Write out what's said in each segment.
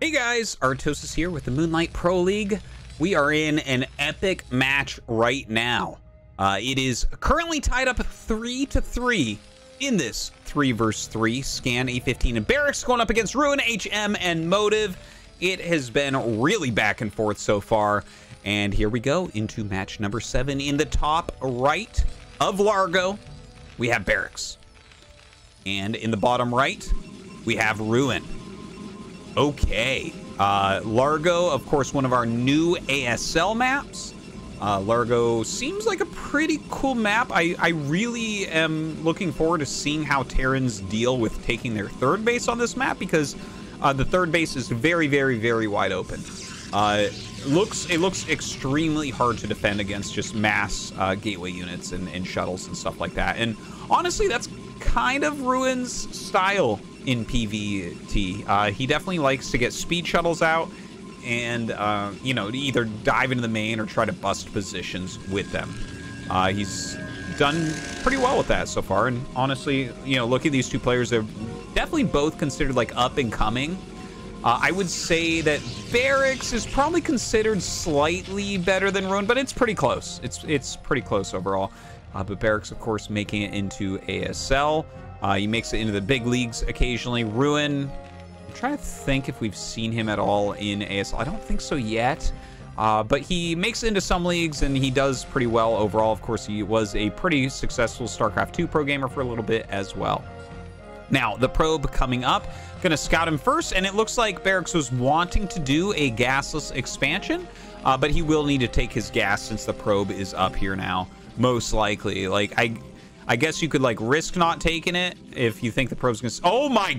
Hey guys, Artosis here with the Moonlight Pro League. We are in an epic match right now. Uh, it is currently tied up three to three in this three versus three. Scan A15 and Barracks going up against Ruin, HM, and Motive. It has been really back and forth so far. And here we go into match number seven. In the top right of Largo, we have Barracks. And in the bottom right, we have Ruin. Okay. Uh, Largo, of course, one of our new ASL maps. Uh, Largo seems like a pretty cool map. I, I really am looking forward to seeing how Terrans deal with taking their third base on this map because uh, the third base is very, very, very wide open. Uh, looks it looks extremely hard to defend against just mass uh, gateway units and, and shuttles and stuff like that. And honestly, that's kind of Ruin's style in PvT. Uh, he definitely likes to get speed shuttles out and, uh, you know, either dive into the main or try to bust positions with them. Uh, he's done pretty well with that so far. And honestly, you know, look at these two players. They're definitely both considered like up and coming. Uh, I would say that Barracks is probably considered slightly better than Ruin, but it's pretty close. It's it's pretty close overall. Uh, but Barracks, of course, making it into ASL. Uh, he makes it into the big leagues occasionally. Ruin, I'm trying to think if we've seen him at all in ASL. I don't think so yet. Uh, but he makes it into some leagues and he does pretty well overall. Of course, he was a pretty successful StarCraft 2 pro gamer for a little bit as well. Now, the probe coming up, gonna scout him first, and it looks like Barracks was wanting to do a gasless expansion, uh, but he will need to take his gas since the probe is up here now, most likely. Like, I I guess you could like risk not taking it if you think the probe's gonna. Oh my,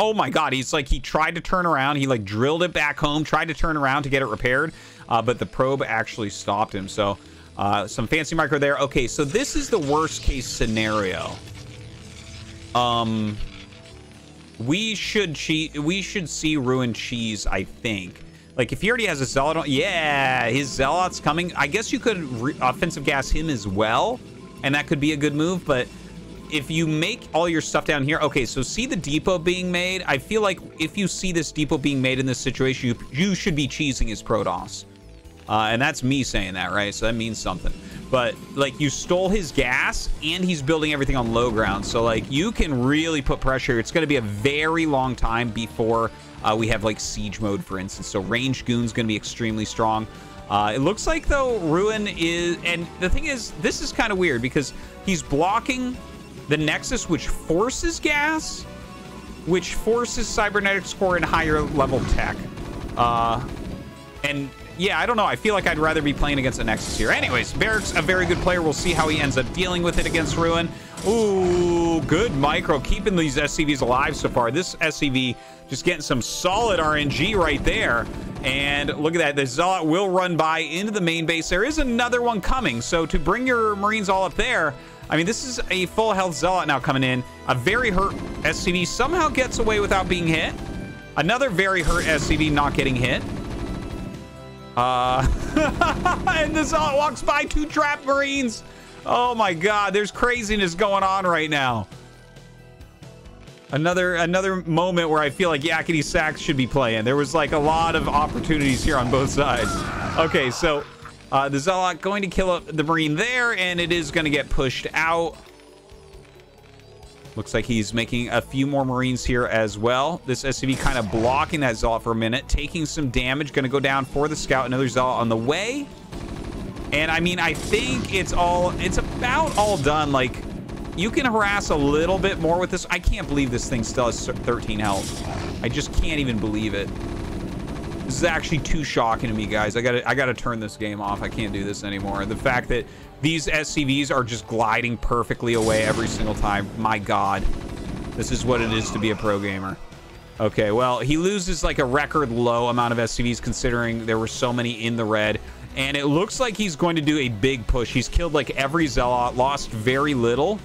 oh my God! He's like he tried to turn around. He like drilled it back home, tried to turn around to get it repaired, uh, but the probe actually stopped him. So uh, some fancy micro there. Okay, so this is the worst case scenario. Um, we should cheat. We should see ruin cheese. I think. Like if he already has a zealot, yeah, his zealot's coming. I guess you could offensive gas him as well and that could be a good move, but if you make all your stuff down here, okay, so see the depot being made? I feel like if you see this depot being made in this situation, you, you should be cheesing his Protoss. Uh, and that's me saying that, right? So that means something. But, like, you stole his gas, and he's building everything on low ground. So, like, you can really put pressure. It's going to be a very long time before uh, we have, like, siege mode, for instance. So range goon's going to be extremely strong. Uh, it looks like, though, Ruin is... And the thing is, this is kind of weird because he's blocking the Nexus, which forces gas, which forces Cybernetics Core and higher level tech. Uh, and, yeah, I don't know. I feel like I'd rather be playing against the Nexus here. Anyways, Barracks, a very good player. We'll see how he ends up dealing with it against Ruin. Ooh, good micro. Keeping these SCVs alive so far. This SCV just getting some solid RNG right there. And look at that. The Zealot will run by into the main base. There is another one coming. So to bring your Marines all up there, I mean, this is a full health Zealot now coming in. A very hurt SCV somehow gets away without being hit. Another very hurt SCV not getting hit. Uh, and the Zealot walks by two trap Marines. Oh my God, there's craziness going on right now. Another another moment where I feel like Yakety Sax should be playing. There was like a lot of opportunities here on both sides. Okay, so uh, the Zealot going to kill up the Marine there, and it is going to get pushed out. Looks like he's making a few more Marines here as well. This SCV kind of blocking that Zealot for a minute, taking some damage. Going to go down for the Scout. Another Zealot on the way. And I mean, I think it's all, it's about all done. Like, you can harass a little bit more with this. I can't believe this thing still has 13 health. I just can't even believe it. This is actually too shocking to me, guys. I gotta, I gotta turn this game off. I can't do this anymore. The fact that these SCVs are just gliding perfectly away every single time. My God. This is what it is to be a pro gamer. Okay, well, he loses like a record low amount of SCVs considering there were so many in the red. And it looks like he's going to do a big push. He's killed like every Zealot, lost very little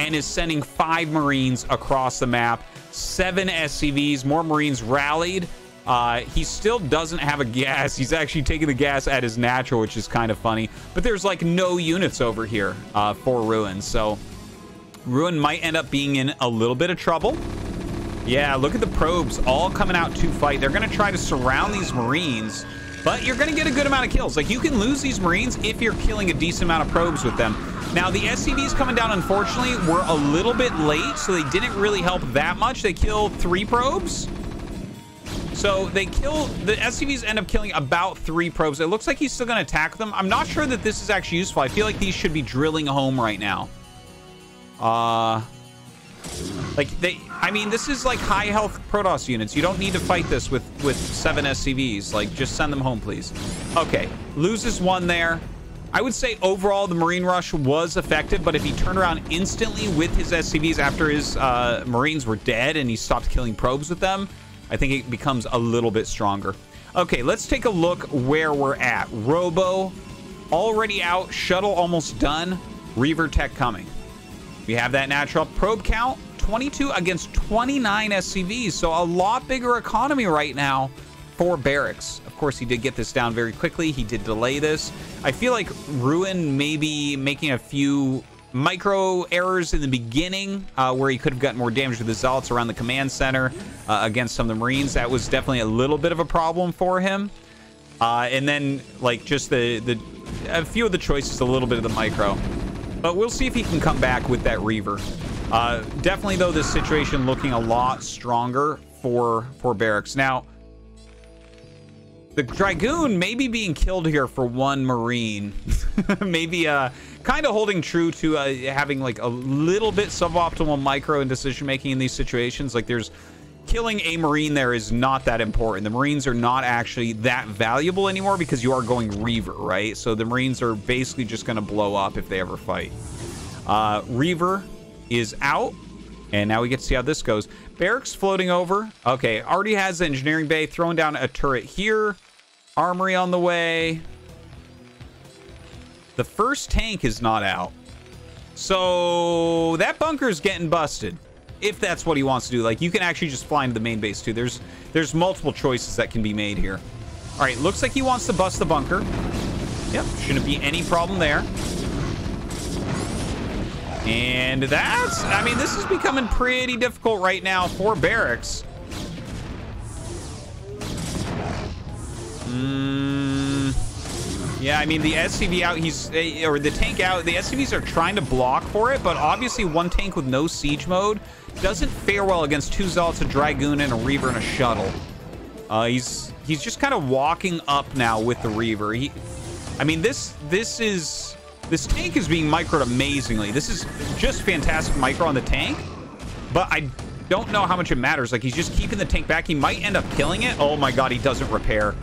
and is sending five Marines across the map. Seven SCVs, more Marines rallied. Uh, he still doesn't have a gas. He's actually taking the gas at his natural, which is kind of funny. But there's like no units over here uh, for Ruin. So Ruin might end up being in a little bit of trouble. Yeah, look at the probes all coming out to fight. They're going to try to surround these Marines, but you're going to get a good amount of kills. Like, you can lose these Marines if you're killing a decent amount of probes with them. Now, the SCVs coming down, unfortunately, were a little bit late, so they didn't really help that much. They killed three probes. So they kill, the SCVs end up killing about three probes. It looks like he's still going to attack them. I'm not sure that this is actually useful. I feel like these should be drilling home right now. Uh, like they, I mean, this is like high health Protoss units. You don't need to fight this with, with seven SCVs. Like just send them home, please. Okay, loses one there. I would say overall the Marine Rush was effective, but if he turned around instantly with his SCVs after his uh, Marines were dead and he stopped killing probes with them, I think it becomes a little bit stronger. Okay, let's take a look where we're at. Robo already out, shuttle almost done, Reaver Tech coming. We have that natural probe count, 22 against 29 SCVs, so a lot bigger economy right now for barracks. Course, he did get this down very quickly. He did delay this. I feel like Ruin maybe making a few micro errors in the beginning uh, where he could have gotten more damage with the Zealots around the command center uh, against some of the Marines. That was definitely a little bit of a problem for him. Uh, and then, like, just the, the a few of the choices, a little bit of the micro. But we'll see if he can come back with that Reaver. Uh, definitely, though, this situation looking a lot stronger for, for Barracks. Now, the Dragoon may be being killed here for one Marine. Maybe uh, kind of holding true to uh, having like a little bit suboptimal micro and decision making in these situations. Like there's killing a Marine there is not that important. The Marines are not actually that valuable anymore because you are going Reaver, right? So the Marines are basically just going to blow up if they ever fight. Uh, Reaver is out. And now we get to see how this goes. Barracks floating over. Okay, already has engineering bay. Throwing down a turret here. Armory on the way. The first tank is not out. So that bunker's getting busted. If that's what he wants to do. Like, you can actually just fly into the main base, too. There's, there's multiple choices that can be made here. All right, looks like he wants to bust the bunker. Yep, shouldn't be any problem there. And that's, I mean, this is becoming pretty difficult right now for barracks. Mm, yeah, I mean, the SCV out, he's, eh, or the tank out, the SCVs are trying to block for it, but obviously one tank with no siege mode doesn't fare well against two Zealots, a Dragoon, and a Reaver and a Shuttle. Uh, he's, he's just kind of walking up now with the Reaver. He, I mean, this, this is this tank is being microed amazingly. This is just fantastic micro on the tank, but I don't know how much it matters. Like, he's just keeping the tank back. He might end up killing it. Oh my god, he doesn't repair.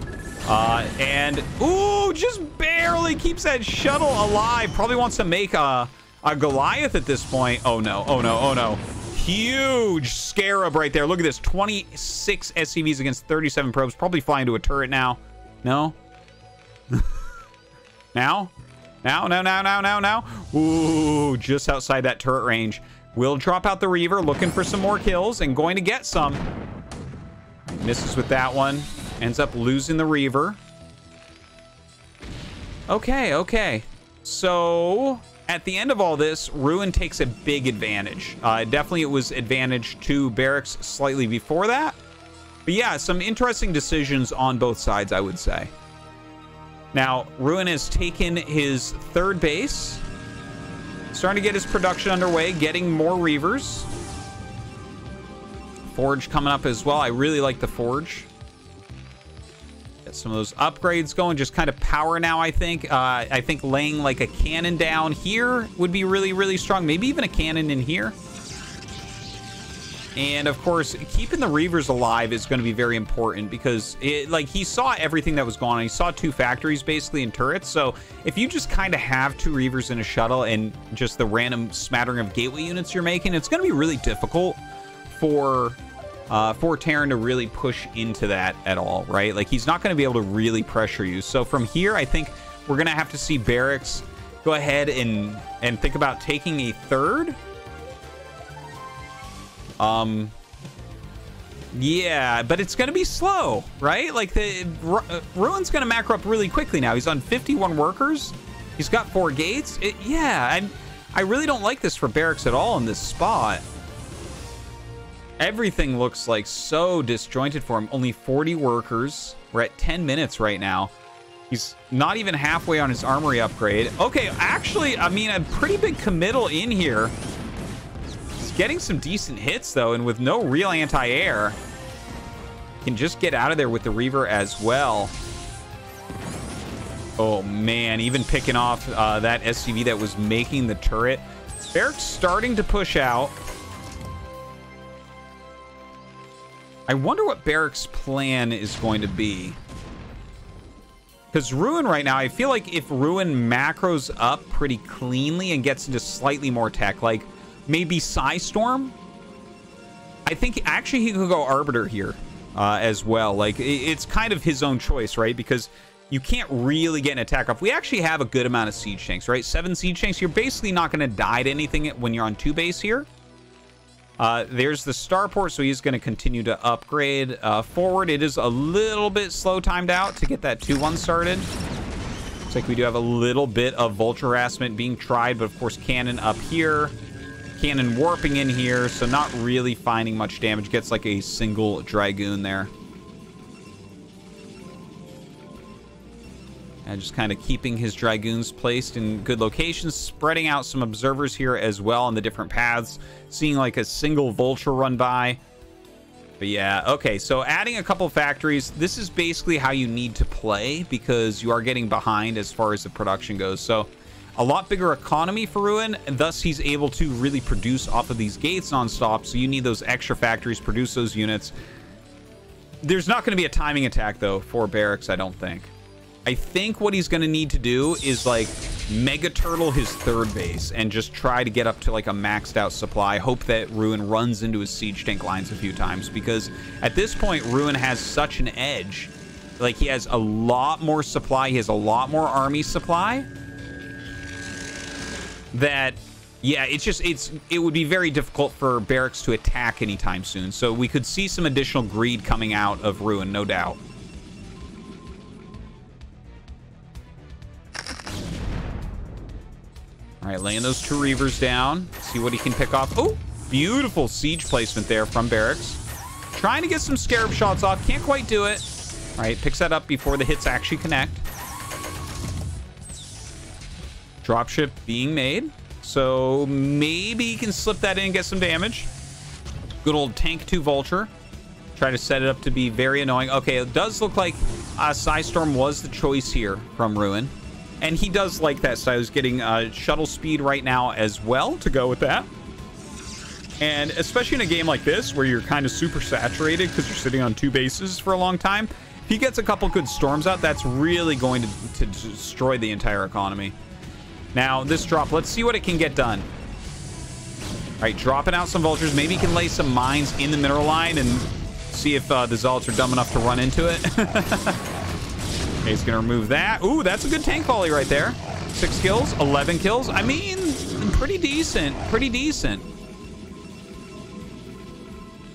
Uh, and, ooh, just barely keeps that shuttle alive. Probably wants to make a, a Goliath at this point. Oh no, oh no, oh no. Huge scarab right there. Look at this, 26 SCVs against 37 probes. Probably flying to a turret now. No? now? Now, now, now, now, now, now. Ooh, just outside that turret range. We'll drop out the Reaver, looking for some more kills, and going to get some. Misses with that one. Ends up losing the Reaver. Okay, okay. So, at the end of all this, Ruin takes a big advantage. Uh, definitely it was advantage to Barracks slightly before that. But yeah, some interesting decisions on both sides, I would say. Now, Ruin has taken his third base. Starting to get his production underway, getting more Reavers. Forge coming up as well. I really like the Forge. Some of those upgrades going. Just kind of power now, I think. Uh, I think laying like a cannon down here would be really, really strong. Maybe even a cannon in here. And of course, keeping the Reavers alive is going to be very important because it, like he saw everything that was going on. He saw two factories basically and turrets. So if you just kind of have two Reavers in a shuttle and just the random smattering of gateway units you're making, it's going to be really difficult for uh, for Terran to really push into that at all, right? Like he's not going to be able to really pressure you. So from here, I think we're going to have to see Barracks go ahead and and think about taking a third um, yeah, but it's going to be slow, right? Like, the uh, Ruin's going to macro up really quickly now. He's on 51 workers. He's got four gates. It, yeah, I, I really don't like this for Barracks at all in this spot. Everything looks like so disjointed for him. Only 40 workers. We're at 10 minutes right now. He's not even halfway on his armory upgrade. Okay, actually, I mean, a pretty big committal in here. He's getting some decent hits, though, and with no real anti-air, can just get out of there with the Reaver as well. Oh, man, even picking off uh, that SCV that was making the turret. Barracks starting to push out. I wonder what Barracks' plan is going to be. Because Ruin right now, I feel like if Ruin macros up pretty cleanly and gets into slightly more tech, like maybe Psystorm, I think actually he could go Arbiter here uh, as well. Like, it's kind of his own choice, right? Because you can't really get an attack off. We actually have a good amount of siege tanks, right? Seven siege tanks. You're basically not going to die to anything when you're on two base here. Uh, there's the starport, so he's going to continue to upgrade uh, forward. It is a little bit slow timed out to get that 2-1 started. Looks like we do have a little bit of vulture harassment being tried, but of course cannon up here. Cannon warping in here, so not really finding much damage. Gets like a single Dragoon there. Just kind of keeping his Dragoons placed in good locations, spreading out some observers here as well on the different paths, seeing like a single Vulture run by. But yeah, okay, so adding a couple factories, this is basically how you need to play because you are getting behind as far as the production goes. So a lot bigger economy for Ruin, and thus he's able to really produce off of these gates nonstop. So you need those extra factories, produce those units. There's not going to be a timing attack, though, for Barracks, I don't think. I think what he's going to need to do is like Mega Turtle his third base and just try to get up to like a maxed out supply. Hope that Ruin runs into his siege tank lines a few times because at this point, Ruin has such an edge. Like he has a lot more supply. He has a lot more army supply that yeah, it's just it's it would be very difficult for barracks to attack anytime soon. So we could see some additional greed coming out of Ruin, no doubt. All right, laying those two Reavers down. See what he can pick off. Oh, beautiful siege placement there from Barracks. Trying to get some Scarab shots off. Can't quite do it. All right, picks that up before the hits actually connect. Dropship being made. So maybe he can slip that in and get some damage. Good old Tank 2 Vulture. Try to set it up to be very annoying. Okay, it does look like uh, Psystorm was the choice here from Ruin. And he does like that style. He's getting uh, shuttle speed right now as well to go with that. And especially in a game like this, where you're kind of super saturated because you're sitting on two bases for a long time, if he gets a couple good storms out, that's really going to, to destroy the entire economy. Now, this drop, let's see what it can get done. All right, dropping out some vultures. Maybe he can lay some mines in the mineral line and see if uh, the Zealots are dumb enough to run into it. He's gonna remove that. Ooh, that's a good tank volley right there. Six kills, 11 kills. I mean, pretty decent, pretty decent.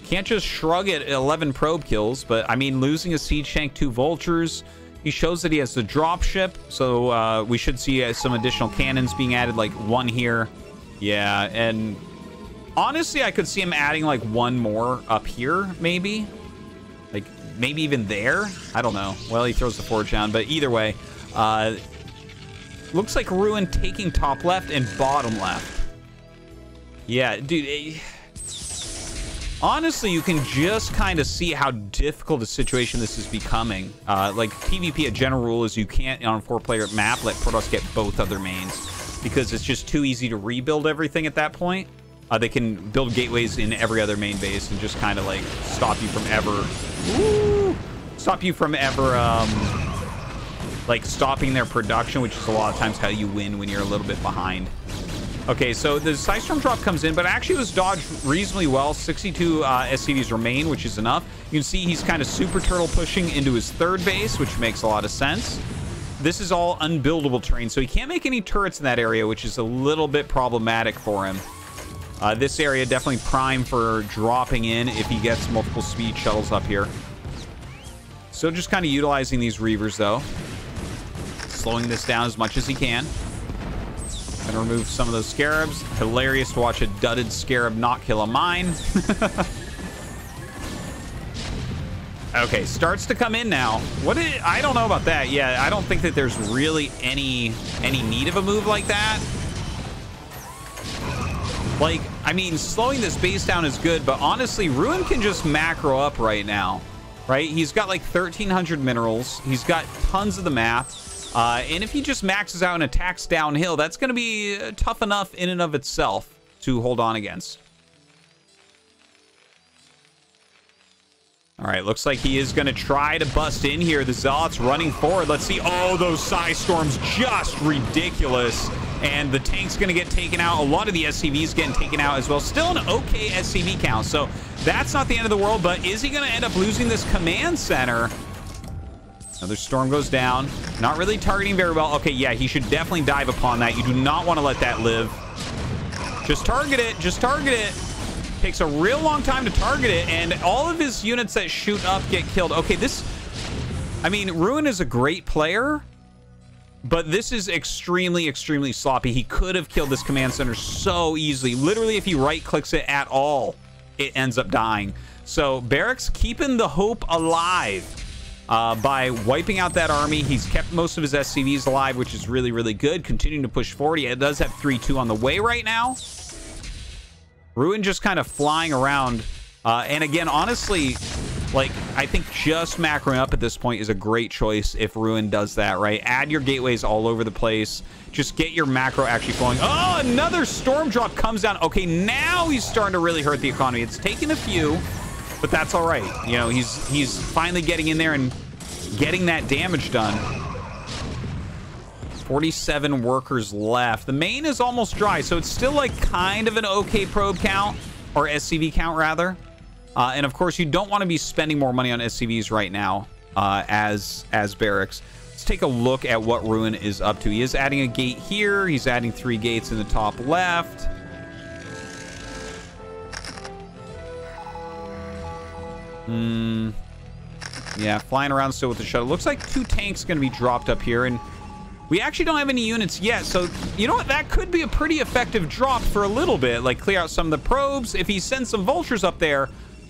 Can't just shrug at 11 probe kills, but I mean, losing a siege tank, two vultures. He shows that he has the drop ship, so uh, we should see uh, some additional cannons being added, like one here. Yeah, and honestly, I could see him adding like one more up here, maybe maybe even there. I don't know. Well, he throws the forge down, but either way, uh, looks like Ruin taking top left and bottom left. Yeah, dude. It, eh, honestly, you can just kind of see how difficult a situation this is becoming. Uh, like, PvP, a general rule is you can't, on a four-player map, let Protoss get both other mains because it's just too easy to rebuild everything at that point. Uh, they can build gateways in every other main base and just kind of like stop you from ever stop you from ever um, like stopping their production, which is a lot of times how you win when you're a little bit behind. Okay, so the Psystorm drop comes in, but actually was dodged reasonably well. 62 uh, SCVs remain, which is enough. You can see he's kind of super turtle pushing into his third base, which makes a lot of sense. This is all unbuildable terrain, so he can't make any turrets in that area, which is a little bit problematic for him. Uh, this area definitely prime for dropping in if he gets multiple speed shuttles up here. So just kind of utilizing these Reavers, though. Slowing this down as much as he can. Gonna remove some of those Scarabs. Hilarious to watch a dudded Scarab not kill a mine. Okay, starts to come in now. What is, I don't know about that. Yeah, I don't think that there's really any any need of a move like that. Like, I mean, slowing this base down is good, but honestly, Ruin can just macro up right now, right? He's got like 1,300 minerals. He's got tons of the math. Uh, and if he just maxes out and attacks downhill, that's going to be uh, tough enough in and of itself to hold on against. All right, looks like he is going to try to bust in here. The Zealot's running forward. Let's see. Oh, those Psy Storms just ridiculous. And the tank's going to get taken out. A lot of the SCVs getting taken out as well. Still an okay SCV count. So that's not the end of the world. But is he going to end up losing this command center? Another storm goes down. Not really targeting very well. Okay, yeah, he should definitely dive upon that. You do not want to let that live. Just target it. Just target it. Takes a real long time to target it, and all of his units that shoot up get killed. Okay, this... I mean, Ruin is a great player, but this is extremely, extremely sloppy. He could have killed this command center so easily. Literally, if he right-clicks it at all, it ends up dying. So, Barracks keeping the hope alive uh, by wiping out that army. He's kept most of his SCVs alive, which is really, really good. Continuing to push forward. He does have 3-2 on the way right now. Ruin just kind of flying around. Uh, and again, honestly, like, I think just macroing up at this point is a great choice if Ruin does that, right? Add your gateways all over the place. Just get your macro actually flowing. Oh, another storm drop comes down. Okay, now he's starting to really hurt the economy. It's taken a few, but that's all right. You know, he's he's finally getting in there and getting that damage done. 47 workers left. The main is almost dry, so it's still like kind of an okay probe count, or SCV count rather. Uh, and of course, you don't want to be spending more money on SCVs right now uh, as as barracks. Let's take a look at what Ruin is up to. He is adding a gate here. He's adding three gates in the top left. Hmm. Yeah, flying around still with the shuttle. Looks like two tanks going to be dropped up here, and we actually don't have any units yet, so you know what? That could be a pretty effective drop for a little bit. Like, clear out some of the probes. If he sends some vultures up there,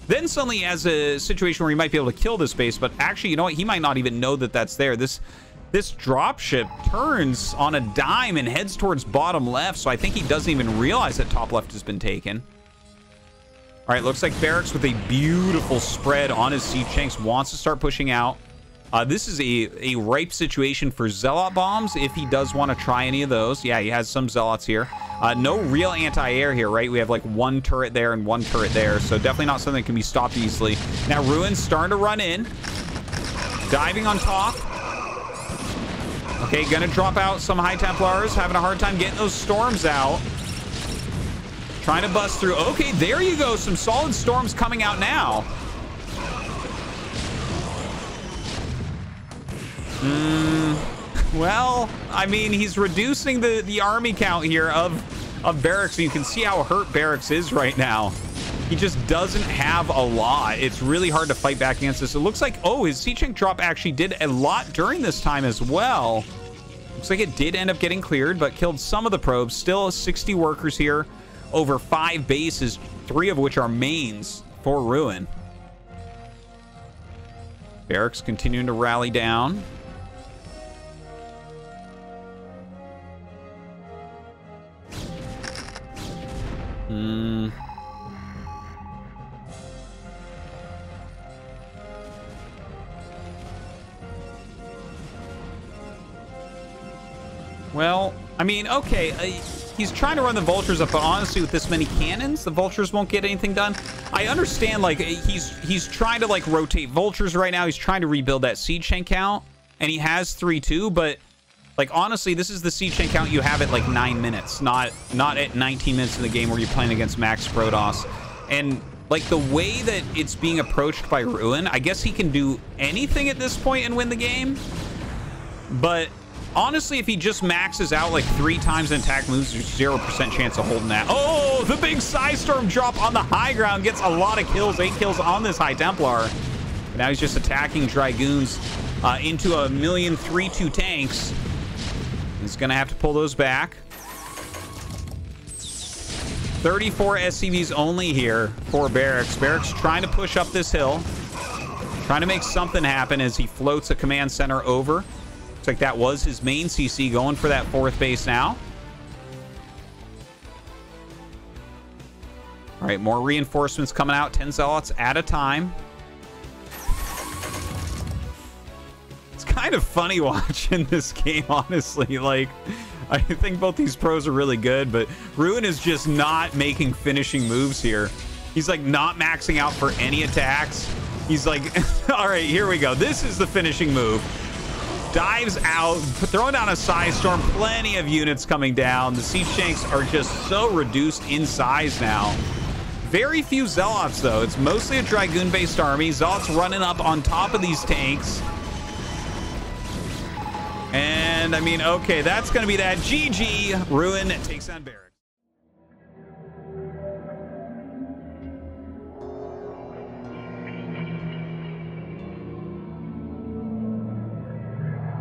then suddenly has a situation where he might be able to kill this base. But actually, you know what? He might not even know that that's there. This this dropship turns on a dime and heads towards bottom left, so I think he doesn't even realize that top left has been taken. All right, looks like Barracks with a beautiful spread on his siege tanks wants to start pushing out. Uh, this is a, a ripe situation for Zealot bombs if he does want to try any of those. Yeah, he has some Zealots here. Uh, no real anti-air here, right? We have like one turret there and one turret there, so definitely not something that can be stopped easily. Now, Ruin's starting to run in. Diving on top. Okay, gonna drop out some High Templars. Having a hard time getting those storms out. Trying to bust through. Okay, there you go. Some solid storms coming out now. Mm, well, I mean, he's reducing the, the army count here of, of Barracks. You can see how hurt Barracks is right now. He just doesn't have a lot. It's really hard to fight back against this. It looks like, oh, his tank drop actually did a lot during this time as well. Looks like it did end up getting cleared, but killed some of the probes. Still 60 workers here over five bases, three of which are mains for Ruin. Barracks continuing to rally down. Hmm. Well, I mean, okay, uh, he's trying to run the vultures up, but honestly, with this many cannons, the vultures won't get anything done. I understand, like, he's he's trying to, like, rotate vultures right now. He's trying to rebuild that siege tank count, and he has 3-2, but like, honestly, this is the siege tank count you have at, like, 9 minutes, not not at 19 minutes in the game where you're playing against Max Protoss. And, like, the way that it's being approached by Ruin, I guess he can do anything at this point and win the game. But, honestly, if he just maxes out, like, three times in attack moves, there's 0% chance of holding that. Oh, the big Storm drop on the high ground gets a lot of kills, 8 kills on this High Templar. Now he's just attacking Dragoons uh, into a million 3-2 tanks. He's going to have to pull those back. 34 SCVs only here for Barracks. Barracks trying to push up this hill. Trying to make something happen as he floats a command center over. Looks like that was his main CC going for that fourth base now. All right, more reinforcements coming out. 10 zealots at a time. Kind of funny watching this game, honestly. Like, I think both these pros are really good, but Ruin is just not making finishing moves here. He's like not maxing out for any attacks. He's like, all right, here we go. This is the finishing move. Dives out, throwing down a Psi Storm. Plenty of units coming down. The Siege tanks are just so reduced in size now. Very few Zealots, though. It's mostly a Dragoon-based army. Zealots running up on top of these tanks. And, I mean, okay, that's going to be that. GG. Ruin takes on Barrack.